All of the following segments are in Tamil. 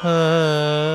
ah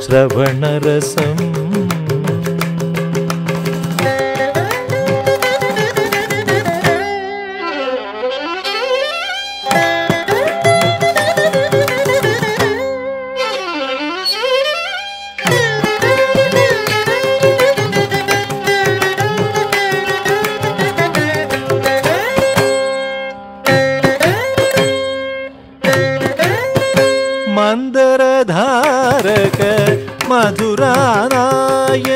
श्रवणरसं आ नाय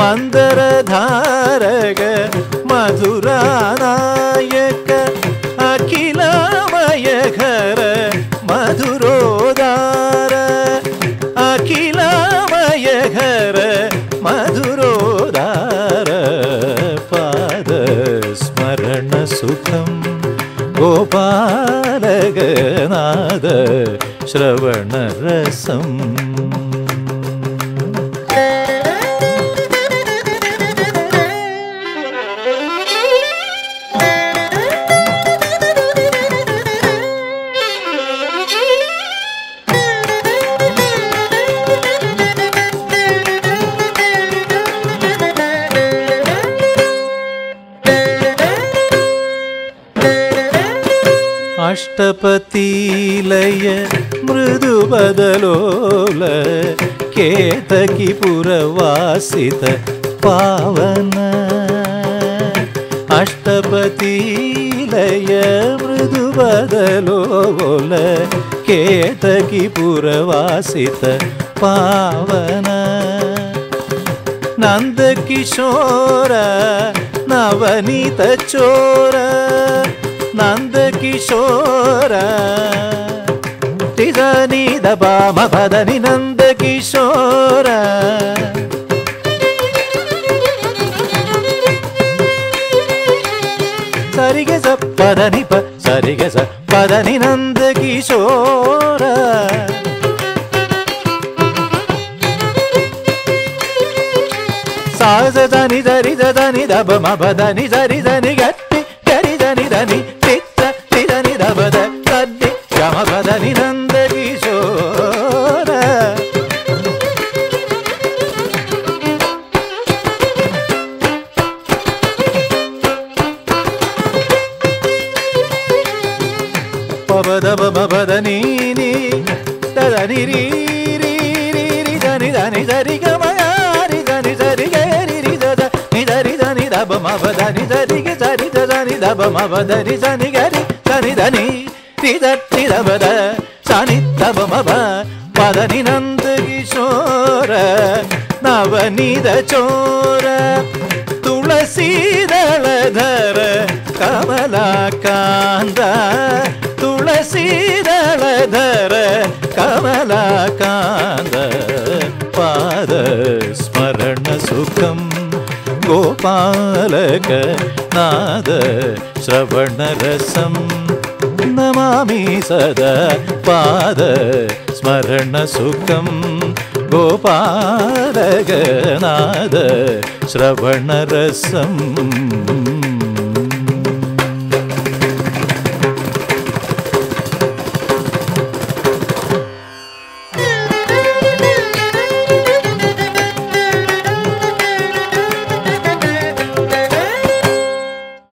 मन्द्र धार मधुरा स्मरणसुखं गोपालगनादश्रवणरसम् ಅಷ್ಟಪತಿಲಯ ಮೃದು ಬದಲೋಲ ಕೇತಕಿ ಪುರವಾಸಿತ ಪಾವನ ಅಷ್ಟಪತಿಲಯ ಮೃದು ಬದಲೋಲ ಕೇತಕಿ ಪುರವಾಸಿತ ಪಾವನ ನಂದಕಿಶೋರ ನವನೀತ ಚೋರ नंद किशोर टिग निद बाम नंद किशोर सरिगे स पदनि प सरिगे स नंद किशोर सा దని దరి దని దబ మబ దని దరి దని గట్టి దరి దని యమపదని నందకిశోర పబదబదని తదని రీ దని దని దరి గమయారి దని దరి గరి నిదరి దని దబ మబ దని దరి గరి దని దబ మబ దని దని గరి దని దని திதற்றிதவர சனித்தவமவ நந்து கிஷோர நவநீத சோர துளசீதளதர கமலா காந்த துளசீதளதர கமலா காந்த பாத ஸ்மரண சுகம் கோபாலக நாத ஸ்ரவணரசம் नमामि सदा पादस्मरणसुखं गोपालगनाद श्रवणरसम्